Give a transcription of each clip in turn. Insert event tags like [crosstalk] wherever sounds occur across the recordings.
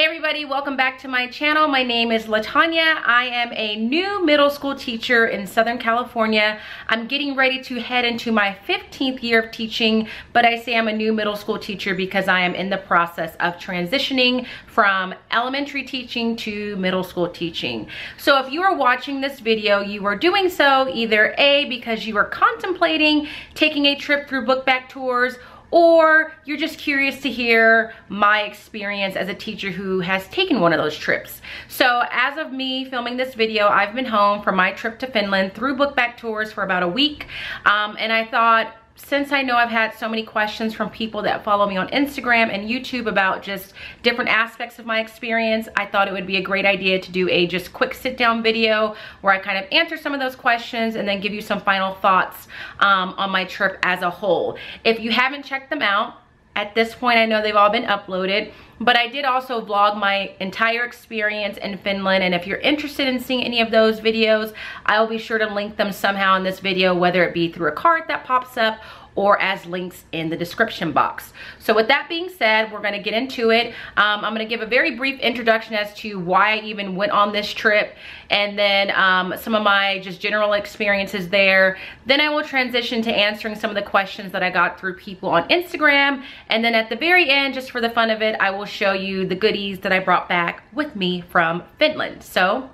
Hey everybody, welcome back to my channel. My name is Latanya. I am a new middle school teacher in Southern California. I'm getting ready to head into my 15th year of teaching, but I say I'm a new middle school teacher because I am in the process of transitioning from elementary teaching to middle school teaching. So if you are watching this video, you are doing so either A, because you are contemplating taking a trip through Bookbag Tours or you're just curious to hear my experience as a teacher who has taken one of those trips. So as of me filming this video, I've been home from my trip to Finland through Bookbag Tours for about a week. Um, and I thought since I know I've had so many questions from people that follow me on Instagram and YouTube about just different aspects of my experience, I thought it would be a great idea to do a just quick sit down video where I kind of answer some of those questions and then give you some final thoughts um, on my trip as a whole. If you haven't checked them out, at this point I know they've all been uploaded but I did also vlog my entire experience in Finland and if you're interested in seeing any of those videos I'll be sure to link them somehow in this video whether it be through a card that pops up or as links in the description box. So with that being said, we're gonna get into it. Um, I'm gonna give a very brief introduction as to why I even went on this trip and then um, some of my just general experiences there. Then I will transition to answering some of the questions that I got through people on Instagram. And then at the very end, just for the fun of it, I will show you the goodies that I brought back with me from Finland. So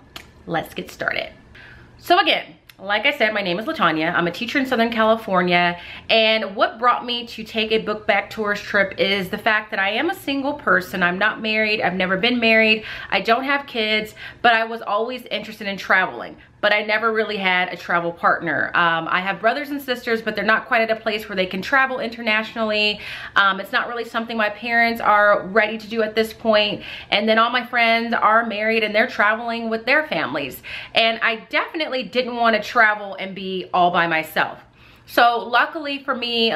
let's get started. So again, like I said, my name is Latanya. I'm a teacher in Southern California. And what brought me to take a Bookbag tourist trip is the fact that I am a single person. I'm not married. I've never been married. I don't have kids, but I was always interested in traveling but I never really had a travel partner. Um, I have brothers and sisters, but they're not quite at a place where they can travel internationally. Um, it's not really something my parents are ready to do at this point. And then all my friends are married and they're traveling with their families. And I definitely didn't want to travel and be all by myself. So luckily for me,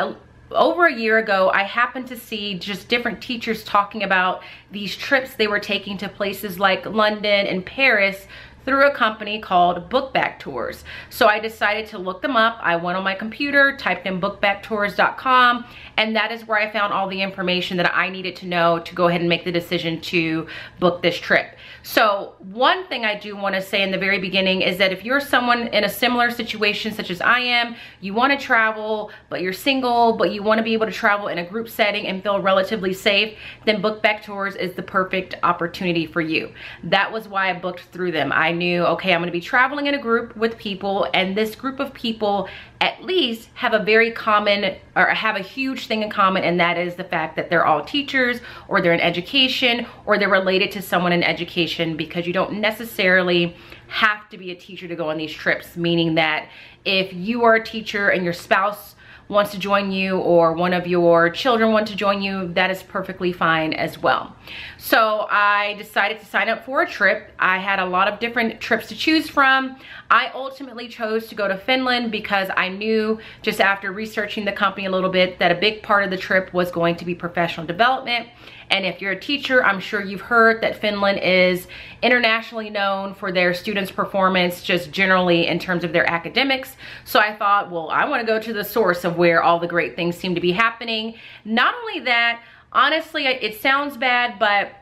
over a year ago, I happened to see just different teachers talking about these trips they were taking to places like London and Paris through a company called Bookbag Tours. So I decided to look them up. I went on my computer, typed in bookbagtours.com, and that is where I found all the information that I needed to know to go ahead and make the decision to book this trip. So one thing I do want to say in the very beginning is that if you're someone in a similar situation such as I am, you want to travel, but you're single, but you want to be able to travel in a group setting and feel relatively safe, then Bookbag Tours is the perfect opportunity for you. That was why I booked through them. I knew, okay, I'm going to be traveling in a group with people and this group of people at least have a very common or have a huge thing in common and that is the fact that they're all teachers or they're in education or they're related to someone in education because you don't necessarily have to be a teacher to go on these trips. Meaning that if you are a teacher and your spouse wants to join you or one of your children want to join you, that is perfectly fine as well. So I decided to sign up for a trip. I had a lot of different trips to choose from. I ultimately chose to go to Finland because I knew just after researching the company a little bit that a big part of the trip was going to be professional development and if you're a teacher, I'm sure you've heard that Finland is internationally known for their students' performance, just generally in terms of their academics. So I thought, well, I wanna go to the source of where all the great things seem to be happening. Not only that, honestly, it sounds bad, but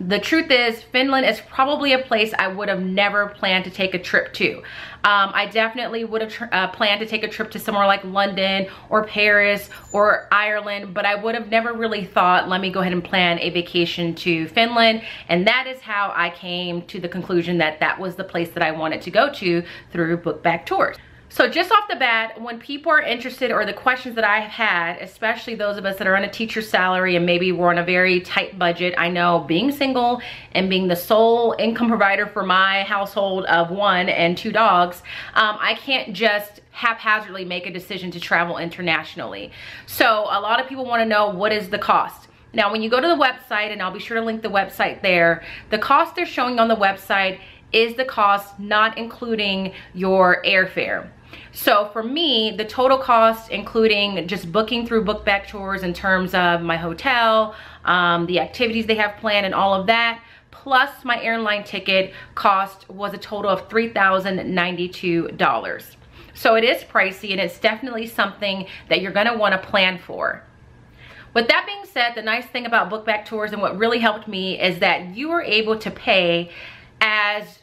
the truth is Finland is probably a place I would have never planned to take a trip to. Um, I definitely would have uh, planned to take a trip to somewhere like London or Paris or Ireland, but I would have never really thought, let me go ahead and plan a vacation to Finland. And that is how I came to the conclusion that that was the place that I wanted to go to through Bookbag Tours. So just off the bat, when people are interested or the questions that I've had, especially those of us that are on a teacher salary and maybe we're on a very tight budget, I know being single and being the sole income provider for my household of one and two dogs, um, I can't just haphazardly make a decision to travel internationally. So a lot of people wanna know what is the cost. Now, when you go to the website, and I'll be sure to link the website there, the cost they're showing on the website is the cost not including your airfare. So for me, the total cost, including just booking through Bookbag Tours in terms of my hotel, um, the activities they have planned and all of that, plus my airline ticket cost was a total of $3,092. So it is pricey and it's definitely something that you're gonna wanna plan for. With that being said, the nice thing about Bookbag Tours and what really helped me is that you were able to pay as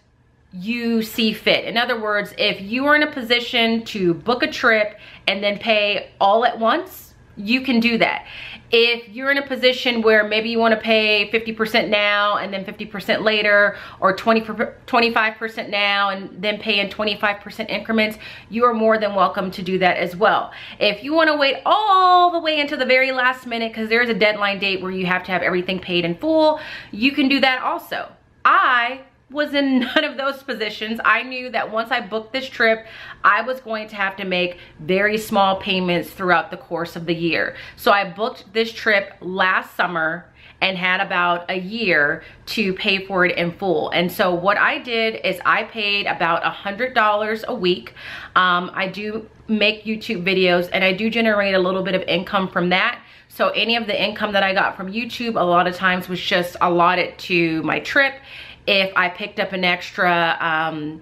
you see fit. In other words, if you are in a position to book a trip and then pay all at once, you can do that. If you're in a position where maybe you wanna pay 50% now and then 50% later or 20, 25% now and then pay in 25% increments, you are more than welcome to do that as well. If you wanna wait all the way until the very last minute because there's a deadline date where you have to have everything paid in full, you can do that also. I was in [laughs] none of those positions. I knew that once I booked this trip, I was going to have to make very small payments throughout the course of the year. So I booked this trip last summer and had about a year to pay for it in full. And so what I did is I paid about a $100 a week. Um, I do make YouTube videos and I do generate a little bit of income from that. So any of the income that I got from YouTube a lot of times was just allotted to my trip if I picked up an extra um,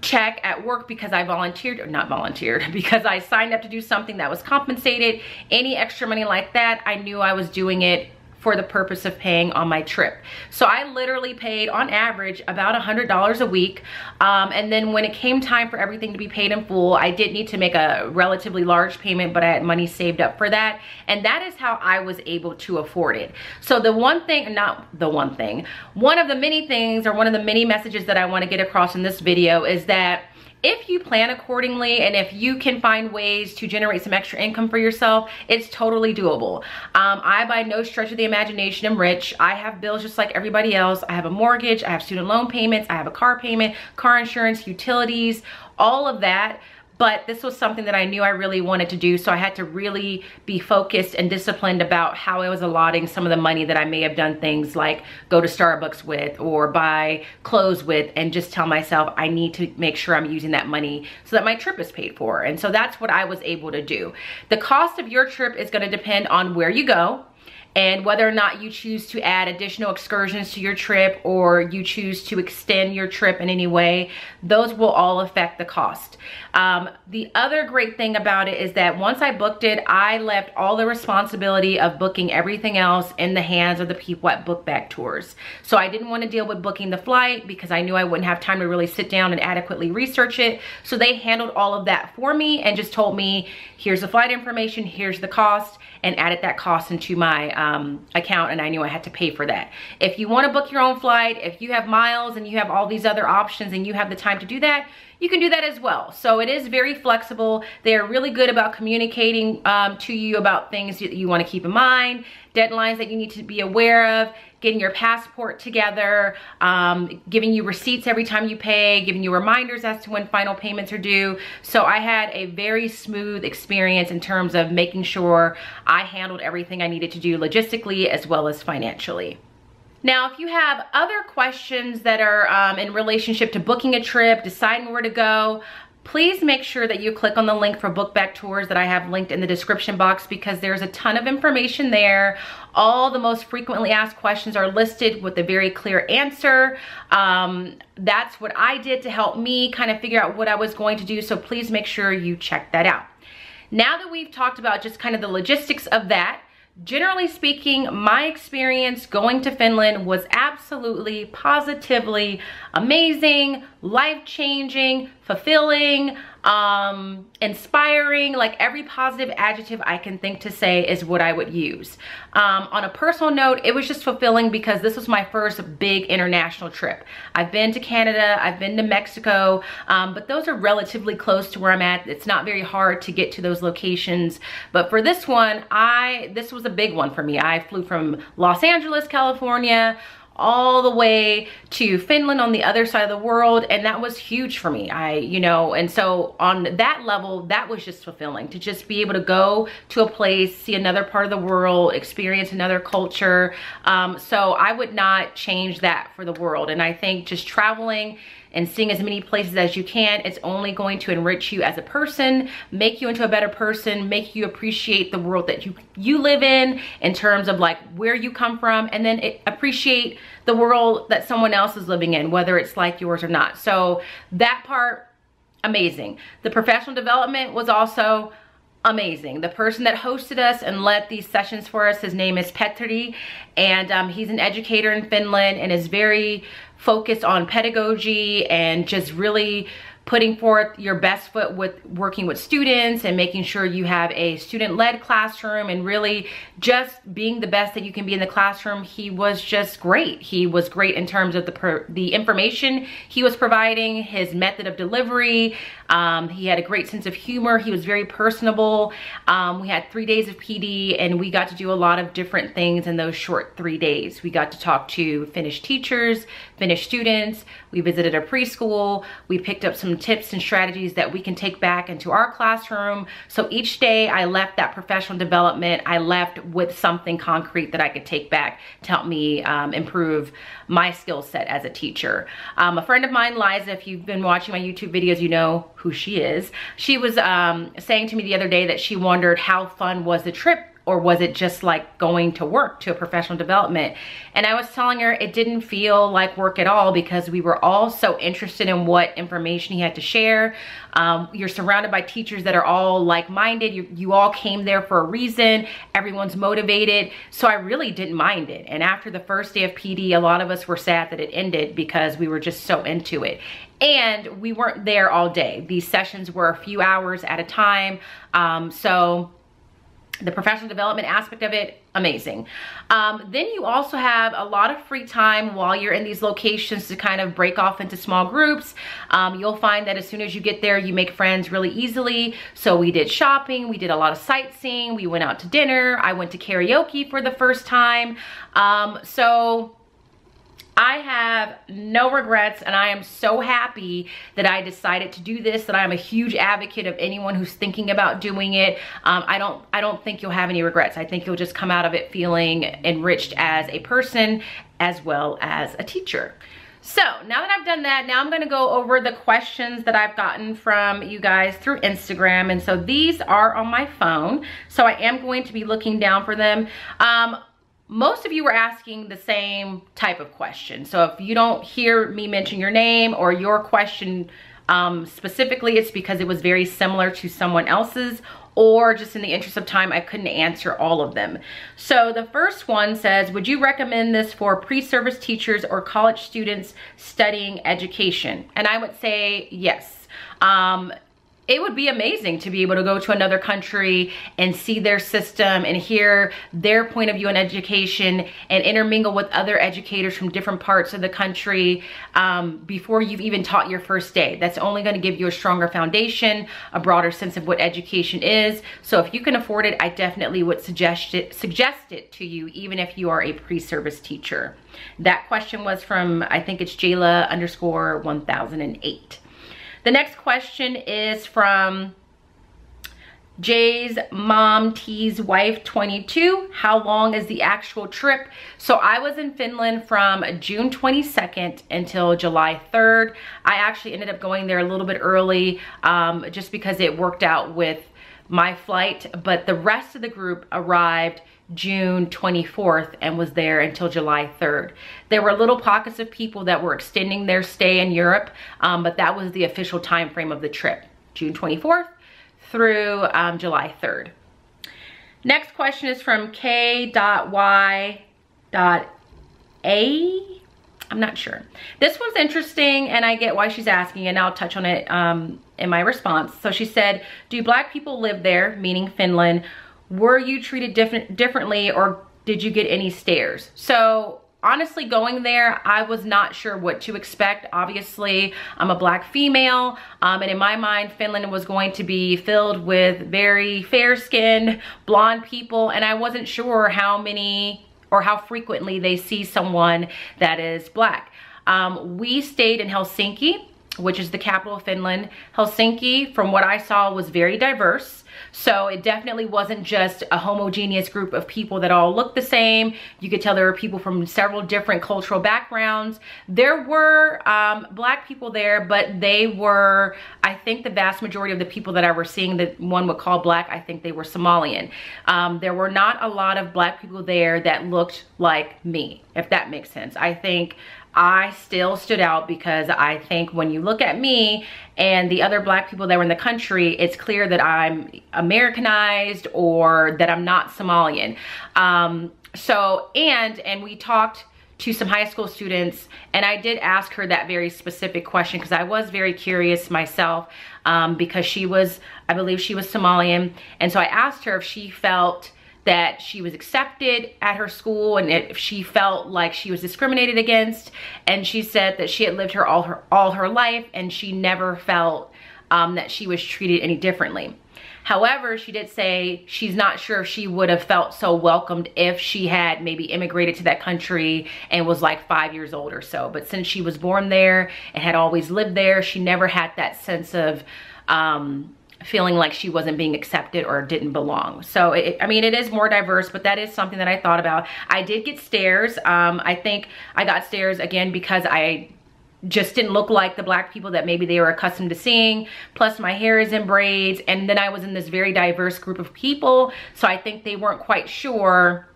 check at work because I volunteered, or not volunteered, [laughs] because I signed up to do something that was compensated, any extra money like that, I knew I was doing it for the purpose of paying on my trip. So I literally paid on average about a $100 a week. Um, and then when it came time for everything to be paid in full, I did need to make a relatively large payment, but I had money saved up for that. And that is how I was able to afford it. So the one thing, not the one thing, one of the many things or one of the many messages that I wanna get across in this video is that if you plan accordingly and if you can find ways to generate some extra income for yourself, it's totally doable. Um, I, by no stretch of the imagination, am rich. I have bills just like everybody else. I have a mortgage, I have student loan payments, I have a car payment, car insurance, utilities, all of that but this was something that I knew I really wanted to do. So I had to really be focused and disciplined about how I was allotting some of the money that I may have done things like go to Starbucks with or buy clothes with and just tell myself I need to make sure I'm using that money so that my trip is paid for. And so that's what I was able to do. The cost of your trip is gonna depend on where you go and whether or not you choose to add additional excursions to your trip or you choose to extend your trip in any way, those will all affect the cost. Um, the other great thing about it is that once I booked it, I left all the responsibility of booking everything else in the hands of the people at Bookbag Tours. So I didn't want to deal with booking the flight because I knew I wouldn't have time to really sit down and adequately research it. So they handled all of that for me and just told me, here's the flight information, here's the cost, and added that cost into my um, account and I knew I had to pay for that. If you wanna book your own flight, if you have miles and you have all these other options and you have the time to do that, you can do that as well. So it is very flexible. They're really good about communicating um, to you about things that you wanna keep in mind, deadlines that you need to be aware of, getting your passport together, um, giving you receipts every time you pay, giving you reminders as to when final payments are due. So I had a very smooth experience in terms of making sure I handled everything I needed to do logistically as well as financially. Now, if you have other questions that are um, in relationship to booking a trip, deciding where to go, please make sure that you click on the link for Bookbag Tours that I have linked in the description box because there's a ton of information there. All the most frequently asked questions are listed with a very clear answer. Um, that's what I did to help me kind of figure out what I was going to do, so please make sure you check that out. Now that we've talked about just kind of the logistics of that, Generally speaking, my experience going to Finland was absolutely, positively amazing, life-changing, fulfilling, um, inspiring, like every positive adjective I can think to say is what I would use. Um, on a personal note, it was just fulfilling because this was my first big international trip. I've been to Canada, I've been to Mexico, um, but those are relatively close to where I'm at. It's not very hard to get to those locations. But for this one, I this was a big one for me. I flew from Los Angeles, California, all the way to Finland on the other side of the world and that was huge for me. I you know and so on that level that was just fulfilling to just be able to go to a place see another part of the world experience another culture. Um, so I would not change that for the world. And I think just traveling and seeing as many places as you can, it's only going to enrich you as a person, make you into a better person, make you appreciate the world that you, you live in, in terms of like where you come from, and then it, appreciate the world that someone else is living in, whether it's like yours or not. So that part, amazing. The professional development was also amazing. The person that hosted us and led these sessions for us, his name is Petri, and um, he's an educator in Finland and is very focused on pedagogy and just really putting forth your best foot with working with students and making sure you have a student-led classroom and really just being the best that you can be in the classroom. He was just great. He was great in terms of the, per, the information he was providing, his method of delivery. Um, he had a great sense of humor. He was very personable. Um, we had three days of PD and we got to do a lot of different things in those short three days. We got to talk to Finnish teachers, Finnish students. We visited a preschool. We picked up some tips and strategies that we can take back into our classroom. So each day I left that professional development, I left with something concrete that I could take back to help me um, improve my skill set as a teacher. Um, a friend of mine, Liza, if you've been watching my YouTube videos, you know who she is. She was um, saying to me the other day that she wondered how fun was the trip or was it just like going to work to a professional development? And i was telling her it didn't feel like work at all because we were all so interested in what information he had to share. Um, you're surrounded by teachers that are all like-minded. You, you all came there for a reason. Everyone's motivated. So i really didn't mind it. And after the first day of pd a lot of us were sad that it ended because we were just so into it. And we weren't there all day. These sessions were a few hours at a time. Um, so the professional development aspect of it amazing. Um, then you also have a lot of free time while you're in these locations to kind of break off into small groups. Um, you'll find that as soon as you get there you make friends really easily. So we did shopping we did a lot of sightseeing we went out to dinner i went to karaoke for the first time. Um, so I have no regrets and I am so happy that I decided to do this, that I'm a huge advocate of anyone who's thinking about doing it. Um, I, don't, I don't think you'll have any regrets. I think you'll just come out of it feeling enriched as a person as well as a teacher. So now that I've done that, now I'm gonna go over the questions that I've gotten from you guys through Instagram. And so these are on my phone. So I am going to be looking down for them. Um, most of you were asking the same type of question. So if you don't hear me mention your name or your question um, specifically, it's because it was very similar to someone else's or just in the interest of time, I couldn't answer all of them. So the first one says, would you recommend this for pre-service teachers or college students studying education? And I would say yes. Um, it would be amazing to be able to go to another country and see their system and hear their point of view on education and intermingle with other educators from different parts of the country um, before you've even taught your first day. That's only going to give you a stronger foundation, a broader sense of what education is. So if you can afford it, I definitely would suggest it, suggest it to you, even if you are a pre-service teacher. That question was from, I think it's Jayla underscore 1008. The next question is from Jay's mom T's wife 22. How long is the actual trip? So I was in Finland from June 22nd until July 3rd. I actually ended up going there a little bit early um, just because it worked out with my flight, but the rest of the group arrived June 24th and was there until July 3rd. There were little pockets of people that were extending their stay in Europe, um, but that was the official time frame of the trip, June 24th through um, July 3rd. Next question is from K.Y.A. I'm not sure. This one's interesting and I get why she's asking and I'll touch on it um, in my response. So she said, do black people live there, meaning Finland? Were you treated different differently or did you get any stares? So honestly going there i was not sure what to expect obviously i'm a black female um, and in my mind finland was going to be filled with very fair skinned blonde people and i wasn't sure how many or how frequently they see someone that is black um, we stayed in helsinki which is the capital of finland helsinki from what i saw was very diverse so it definitely wasn't just a homogeneous group of people that all looked the same. You could tell there were people from several different cultural backgrounds. There were um, black people there, but they were, I think the vast majority of the people that I were seeing that one would call black, I think they were Somalian. Um, there were not a lot of black people there that looked like me, if that makes sense. I think I still stood out because I think when you look at me and the other black people that were in the country, it's clear that I'm Americanized or that I'm not Somalian. Um, so, and, and we talked to some high school students and I did ask her that very specific question because I was very curious myself um, because she was, I believe she was Somalian. And so I asked her if she felt that she was accepted at her school and if she felt like she was discriminated against. And she said that she had lived her all her, all her life and she never felt um, that she was treated any differently. However, she did say she's not sure if she would have felt so welcomed if she had maybe immigrated to that country and was like five years old or so. But since she was born there and had always lived there, she never had that sense of um, feeling like she wasn't being accepted or didn't belong. So, it, I mean, it is more diverse, but that is something that I thought about. I did get stares. Um, I think I got stares again because I just didn't look like the black people that maybe they were accustomed to seeing. Plus my hair is in braids. And then I was in this very diverse group of people. So I think they weren't quite sure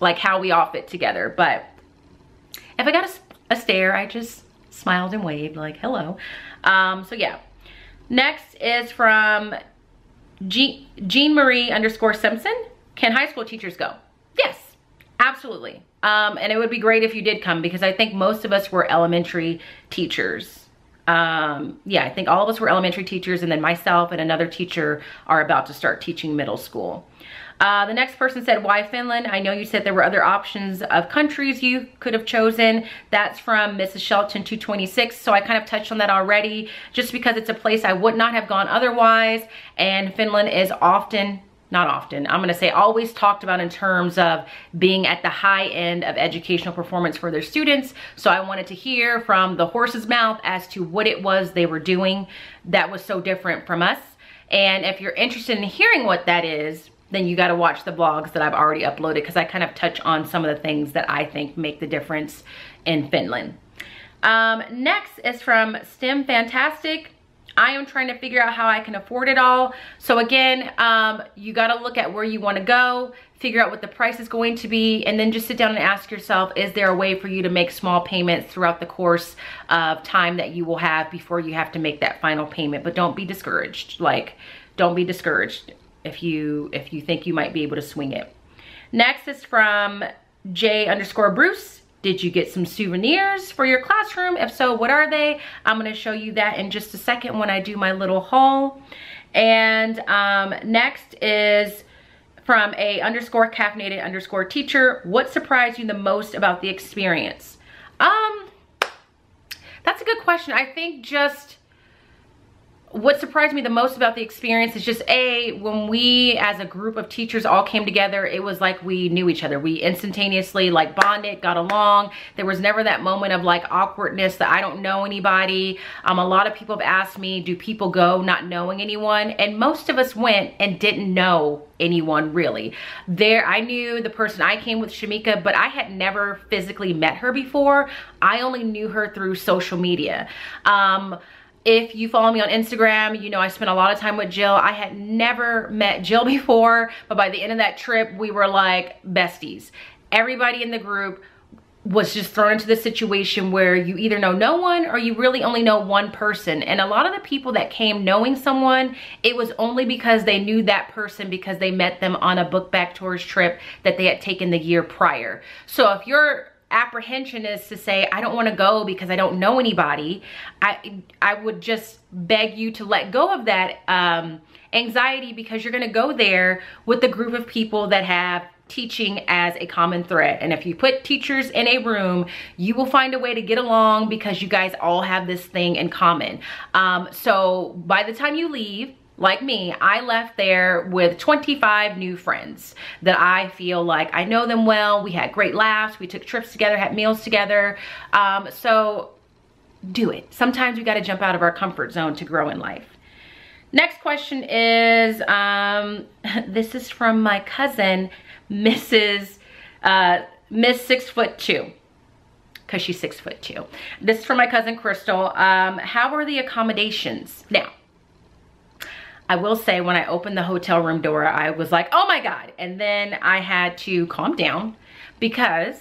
like how we all fit together. But if I got a, a stare, I just smiled and waved like, hello. Um, so yeah, Next is from Jean Marie underscore Simpson. Can high school teachers go? Yes, absolutely. Um, and it would be great if you did come because I think most of us were elementary teachers. Um, yeah, I think all of us were elementary teachers and then myself and another teacher are about to start teaching middle school. Uh, the next person said, why Finland? I know you said there were other options of countries you could have chosen. That's from Mrs. Shelton 226. So I kind of touched on that already just because it's a place I would not have gone otherwise. And Finland is often not often, I'm gonna say always talked about in terms of being at the high end of educational performance for their students. So I wanted to hear from the horse's mouth as to what it was they were doing that was so different from us. And if you're interested in hearing what that is, then you got to watch the vlogs that I've already uploaded because I kind of touch on some of the things that I think make the difference in Finland. Um, next is from STEM Fantastic. I am trying to figure out how I can afford it all. So again, um, you got to look at where you want to go, figure out what the price is going to be, and then just sit down and ask yourself, is there a way for you to make small payments throughout the course of time that you will have before you have to make that final payment? But don't be discouraged. Like, don't be discouraged if you if you think you might be able to swing it. Next is from J underscore Bruce. Did you get some souvenirs for your classroom? If so, what are they? I'm gonna show you that in just a second when I do my little haul. And um, next is from a underscore caffeinated underscore teacher. What surprised you the most about the experience? Um, that's a good question. I think just what surprised me the most about the experience is just a when we as a group of teachers all came together it was like we knew each other. We instantaneously like bonded got along. There was never that moment of like awkwardness that i don't know anybody. Um a lot of people have asked me do people go not knowing anyone? And most of us went and didn't know anyone really. There i knew the person i came with shamika but i had never physically met her before. I only knew her through social media. Um if you follow me on Instagram, you know I spent a lot of time with Jill. I had never met Jill [laughs] before, but by the end of that trip, we were like besties. Everybody in the group was just thrown into the situation where you either know no one or you really only know one person. And a lot of the people that came knowing someone, it was only because they knew that person because they met them on a Bookbag Tours trip that they had taken the year prior. So if you're apprehension is to say, I don't want to go because I don't know anybody, I, I would just beg you to let go of that um, anxiety because you're going to go there with a group of people that have teaching as a common thread. And if you put teachers in a room, you will find a way to get along because you guys all have this thing in common. Um, so by the time you leave, like me, I left there with 25 new friends that I feel like I know them well. We had great laughs. We took trips together, had meals together. Um, so do it. Sometimes we got to jump out of our comfort zone to grow in life. Next question is, um, [laughs] this is from my cousin, Mrs. Uh, Miss Six Foot Two because she's six foot two. This is from my cousin Crystal. Um, how are the accommodations? Now, I will say when I opened the hotel room door, I was like, oh my God. And then I had to calm down because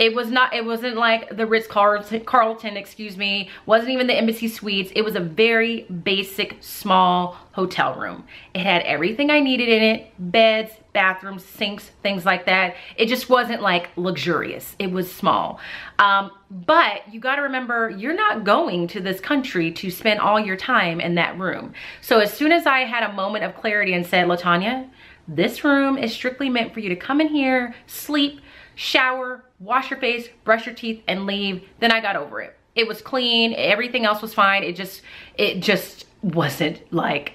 It was not, it wasn't like the Ritz-Carlton, Carlton, excuse me, wasn't even the Embassy Suites. It was a very basic, small hotel room. It had everything I needed in it, beds, bathrooms, sinks, things like that. It just wasn't like luxurious. It was small. Um, but you gotta remember, you're not going to this country to spend all your time in that room. So as soon as I had a moment of clarity and said, Latanya, this room is strictly meant for you to come in here, sleep, shower, wash your face, brush your teeth, and leave, then I got over it. It was clean, everything else was fine. It just, it just wasn't like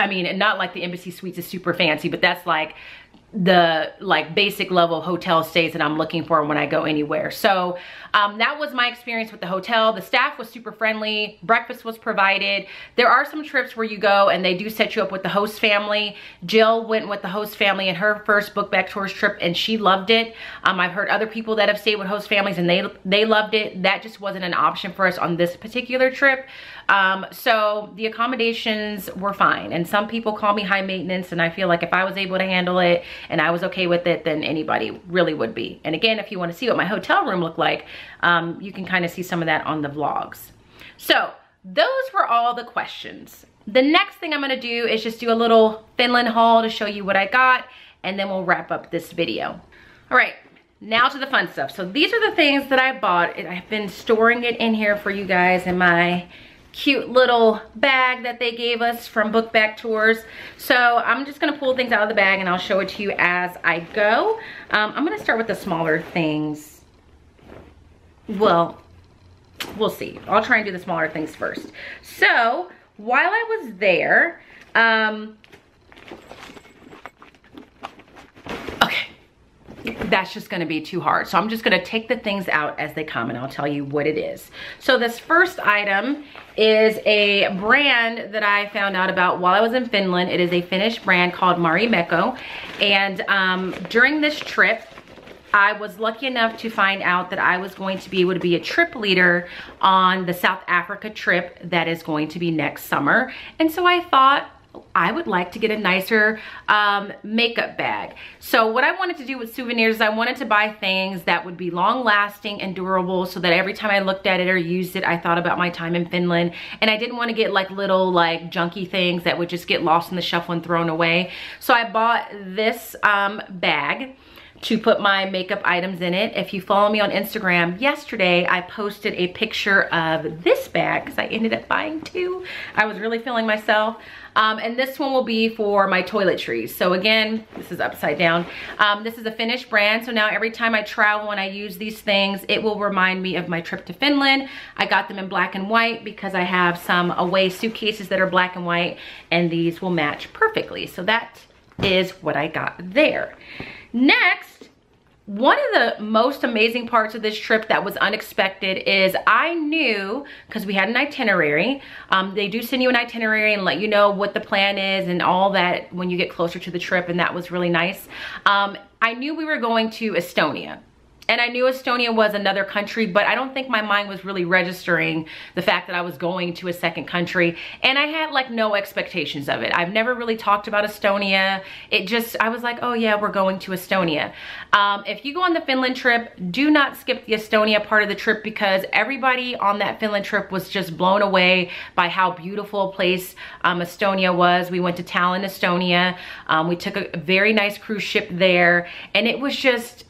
I mean, not like the Embassy Suites is super fancy, but that's like the like basic level hotel stays that I'm looking for when I go anywhere. So um, that was my experience with the hotel. The staff was super friendly. Breakfast was provided. There are some trips where you go and they do set you up with the host family. Jill went with the host family in her first Bookbag Tours trip and she loved it. Um, I've heard other people that have stayed with host families and they, they loved it. That just wasn't an option for us on this particular trip. Um, so the accommodations were fine. And some people call me high maintenance and I feel like if I was able to handle it and I was okay with it, then anybody really would be. And again, if you wanna see what my hotel room looked like, um, you can kind of see some of that on the vlogs. So those were all the questions. The next thing I'm gonna do is just do a little Finland haul to show you what I got and then we'll wrap up this video. All right, now to the fun stuff. So these are the things that I bought. I've been storing it in here for you guys in my cute little bag that they gave us from Book Bag Tours. So I'm just gonna pull things out of the bag and I'll show it to you as I go. Um, I'm gonna start with the smaller things. Well, we'll see. I'll try and do the smaller things first. So while I was there, um, that's just gonna be too hard. So I'm just gonna take the things out as they come and I'll tell you what it is. So this first item is a brand that I found out about while I was in Finland. It is a Finnish brand called Marimekko. And um, during this trip, I was lucky enough to find out that I was going to be able to be a trip leader on the South Africa trip that is going to be next summer. And so I thought, I would like to get a nicer um, makeup bag. So what I wanted to do with souvenirs is I wanted to buy things that would be long lasting and durable so that every time I looked at it or used it, I thought about my time in Finland. And I didn't want to get like little like junky things that would just get lost in the shuffle and thrown away. So I bought this um, bag to put my makeup items in it. If you follow me on Instagram, yesterday I posted a picture of this bag because I ended up buying two. I was really feeling myself. Um, and this one will be for my toiletries. So again, this is upside down. Um, this is a Finnish brand. So now every time I travel and I use these things, it will remind me of my trip to Finland. I got them in black and white because I have some away suitcases that are black and white and these will match perfectly. So that is what I got there. Next, one of the most amazing parts of this trip that was unexpected is I knew, because we had an itinerary, um, they do send you an itinerary and let you know what the plan is and all that when you get closer to the trip and that was really nice. Um, I knew we were going to Estonia. And I knew Estonia was another country, but I don't think my mind was really registering the fact that I was going to a second country. And I had like no expectations of it. I've never really talked about Estonia. It just, I was like, oh yeah, we're going to Estonia. Um, if you go on the Finland trip, do not skip the Estonia part of the trip because everybody on that Finland trip was just blown away by how beautiful a place um, Estonia was. We went to Tallinn, Estonia. Um, we took a very nice cruise ship there and it was just,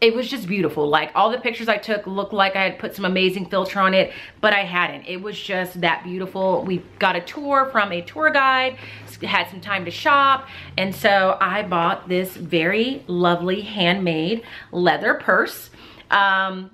it was just beautiful. Like all the pictures I took looked like I had put some amazing filter on it, but I hadn't. It was just that beautiful. We got a tour from a tour guide, had some time to shop, and so I bought this very lovely handmade leather purse. Um,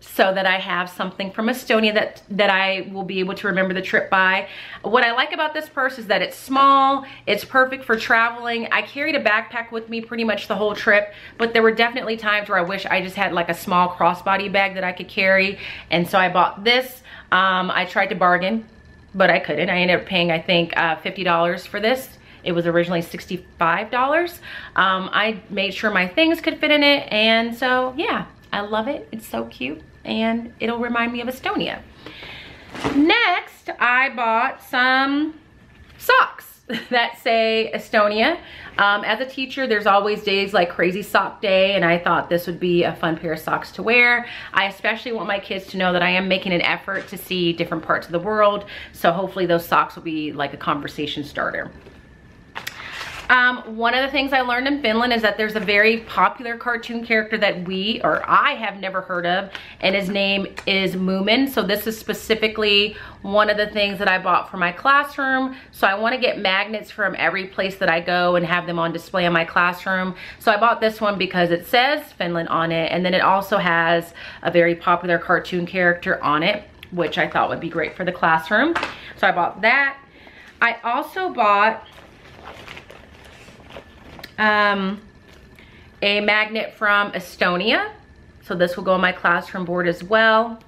so that I have something from Estonia that, that I will be able to remember the trip by. What I like about this purse is that it's small, it's perfect for traveling. I carried a backpack with me pretty much the whole trip, but there were definitely times where I wish I just had like a small crossbody bag that I could carry. And so I bought this. Um, I tried to bargain, but I couldn't. I ended up paying, I think, uh, $50 for this. It was originally $65. Um, I made sure my things could fit in it. And so, yeah, I love it. It's so cute and it'll remind me of Estonia. Next, I bought some socks. [laughs] that say Estonia. Um, as a teacher, there's always days like crazy sock day and I thought this would be a fun pair of socks to wear. I especially want my kids to know that I am making an effort to see different parts of the world. So hopefully those socks will be like a conversation starter. Um, one of the things I learned in Finland is that there's a very popular cartoon character that we, or I have never heard of, and his name is Moomin. So this is specifically one of the things that I bought for my classroom. So I wanna get magnets from every place that I go and have them on display in my classroom. So I bought this one because it says Finland on it, and then it also has a very popular cartoon character on it, which I thought would be great for the classroom. So I bought that. I also bought um, a magnet from Estonia. So this will go on my classroom board as well.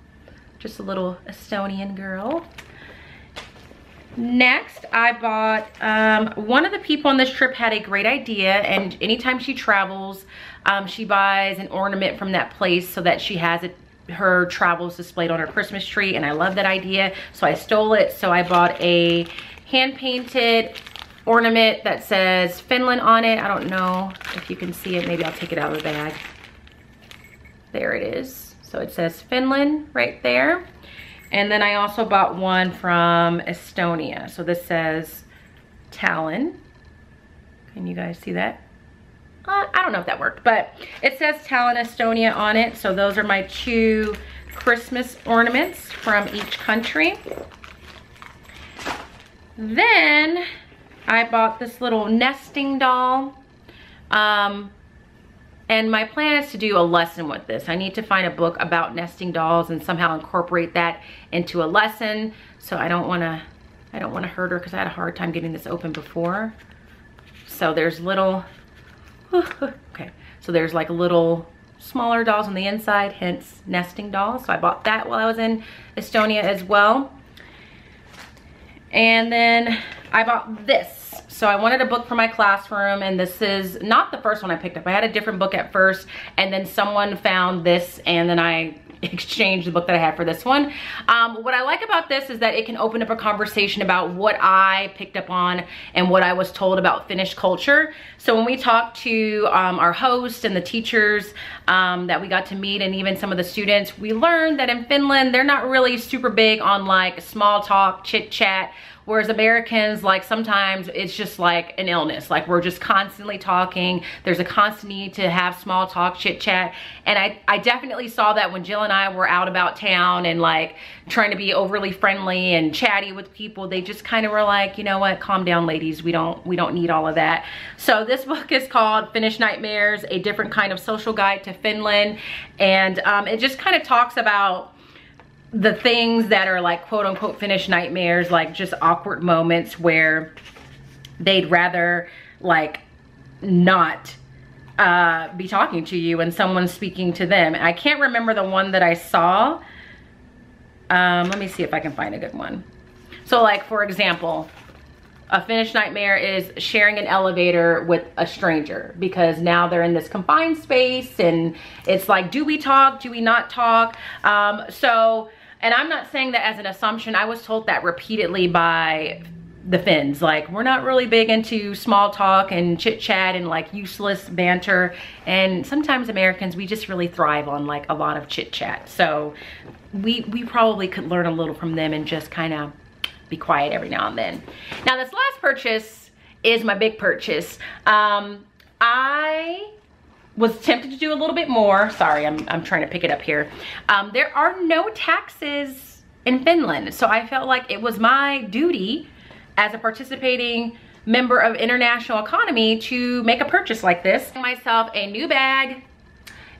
Just a little Estonian girl. Next, I bought, um, one of the people on this trip had a great idea and anytime she travels, um, she buys an ornament from that place so that she has it her travels displayed on her Christmas tree and I love that idea. So I stole it. So I bought a hand painted ornament that says Finland on it. I don't know if you can see it. Maybe I'll take it out of the bag. There it is. So it says Finland right there. And then I also bought one from Estonia. So this says Tallinn. Can you guys see that? Uh, I don't know if that worked, but it says Tallinn, Estonia on it. So those are my two Christmas ornaments from each country. Then I bought this little nesting doll. Um, and my plan is to do a lesson with this. I need to find a book about nesting dolls and somehow incorporate that into a lesson. So I don't wanna, I don't wanna hurt her because I had a hard time getting this open before. So there's little, [laughs] okay. So there's like little smaller dolls on the inside, hence nesting dolls. So I bought that while I was in Estonia as well. And then I bought this so I wanted a book for my classroom and this is not the first one I picked up. I had a different book at first and then someone found this and then I [laughs] exchanged the book that I had for this one. Um, what I like about this is that it can open up a conversation about what I picked up on and what I was told about Finnish culture. So when we talked to um, our host and the teachers um, that we got to meet and even some of the students, we learned that in Finland, they're not really super big on like small talk, chit chat, Whereas Americans, like sometimes it's just like an illness. Like we're just constantly talking. There's a constant need to have small talk, chit chat. And I, I definitely saw that when Jill and I were out about town and like trying to be overly friendly and chatty with people. They just kind of were like, you know what, calm down ladies. We don't, we don't need all of that. So this book is called Finnish Nightmares, a different kind of social guide to Finland. And um, it just kind of talks about the things that are like quote unquote Finnish nightmares, like just awkward moments where they'd rather like not uh, be talking to you and someone's speaking to them. I can't remember the one that I saw. Um, let me see if I can find a good one. So like, for example, a Finnish nightmare is sharing an elevator with a stranger because now they're in this confined space and it's like, do we talk? Do we not talk? Um, so and I'm not saying that as an assumption. I was told that repeatedly by the Finns. Like, we're not really big into small talk and chit chat and like useless banter. And sometimes Americans, we just really thrive on like a lot of chit chat. So we, we probably could learn a little from them and just kind of be quiet every now and then. Now this last purchase is my big purchase. Um, I was tempted to do a little bit more. Sorry, I'm, I'm trying to pick it up here. Um, there are no taxes in Finland. So I felt like it was my duty as a participating member of international economy to make a purchase like this. Myself a new bag.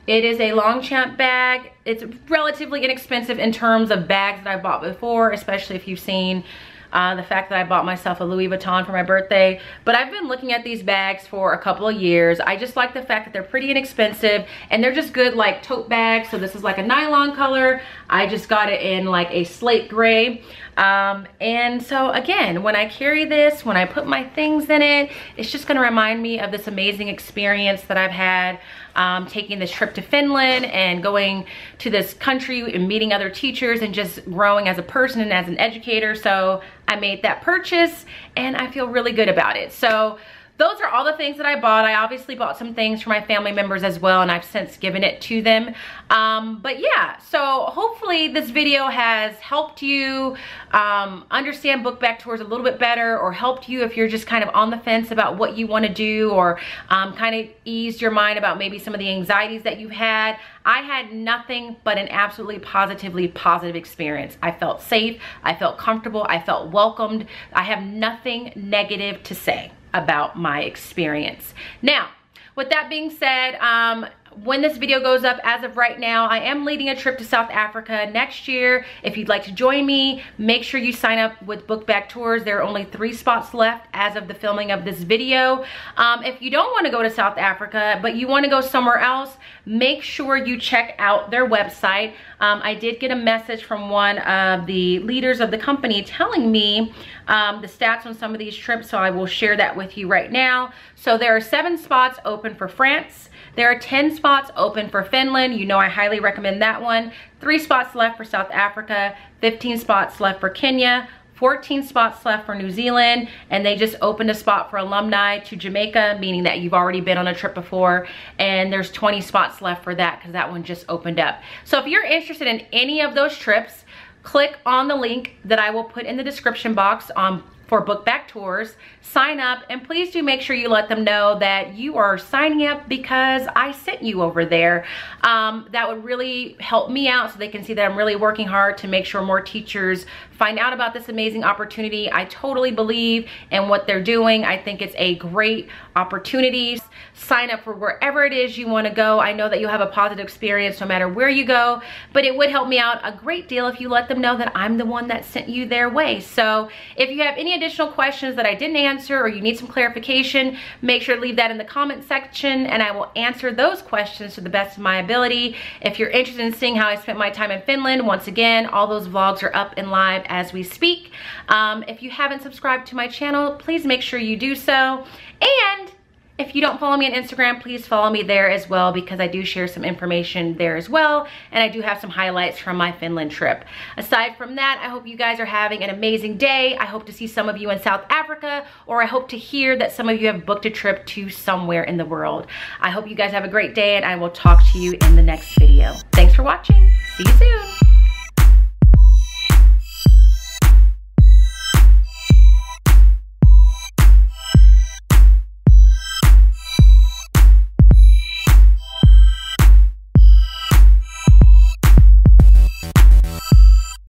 It is a Longchamp bag. It's relatively inexpensive in terms of bags that I've bought before, especially if you've seen uh, the fact that I bought myself a Louis Vuitton for my birthday. But I've been looking at these bags for a couple of years. I just like the fact that they're pretty inexpensive and they're just good like tote bags. So this is like a nylon color. I just got it in like a slate gray. Um, and so again, when I carry this, when I put my things in it, it's just gonna remind me of this amazing experience that I've had um, taking this trip to Finland and going to this country and meeting other teachers and just growing as a person and as an educator. So I made that purchase and I feel really good about it. So those are all the things that I bought. I obviously bought some things for my family members as well and I've since given it to them. Um, but yeah, so hopefully this video has helped you um, understand book tours a little bit better or helped you if you're just kind of on the fence about what you want to do or um, kind of eased your mind about maybe some of the anxieties that you've had. I had nothing but an absolutely positively positive experience. I felt safe, I felt comfortable, I felt welcomed. I have nothing negative to say about my experience. Now, with that being said, um, when this video goes up as of right now i am leading a trip to south africa next year. If you'd like to join me make sure you sign up with Bookbag Tours. There are only three spots left as of the filming of this video. Um, if you don't want to go to south africa but you want to go somewhere else make sure you check out their website. Um, i did get a message from one of the leaders of the company telling me um, the stats on some of these trips so i will share that with you right now. So there are seven spots open for france there are 10 spots open for Finland. You know I highly recommend that one. Three spots left for South Africa, 15 spots left for Kenya, 14 spots left for New Zealand, and they just opened a spot for alumni to Jamaica, meaning that you've already been on a trip before, and there's 20 spots left for that because that one just opened up. So if you're interested in any of those trips, click on the link that I will put in the description box on for Bookbag Tours, sign up and please do make sure you let them know that you are signing up because I sent you over there. Um, that would really help me out so they can see that I'm really working hard to make sure more teachers find out about this amazing opportunity. I totally believe in what they're doing. I think it's a great opportunity. Sign up for wherever it is you want to go. I know that you'll have a positive experience no matter where you go, but it would help me out a great deal if you let them know that I'm the one that sent you their way. So if you have any additional questions that I didn't answer or you need some clarification, make sure to leave that in the comment section and I will answer those questions to the best of my ability. If you're interested in seeing how I spent my time in Finland, once again, all those vlogs are up and live as we speak. Um, if you haven't subscribed to my channel, please make sure you do so. And if you don't follow me on Instagram, please follow me there as well because I do share some information there as well. And I do have some highlights from my Finland trip. Aside from that, I hope you guys are having an amazing day. I hope to see some of you in South Africa or I hope to hear that some of you have booked a trip to somewhere in the world. I hope you guys have a great day and I will talk to you in the next video. Thanks for watching. See you soon.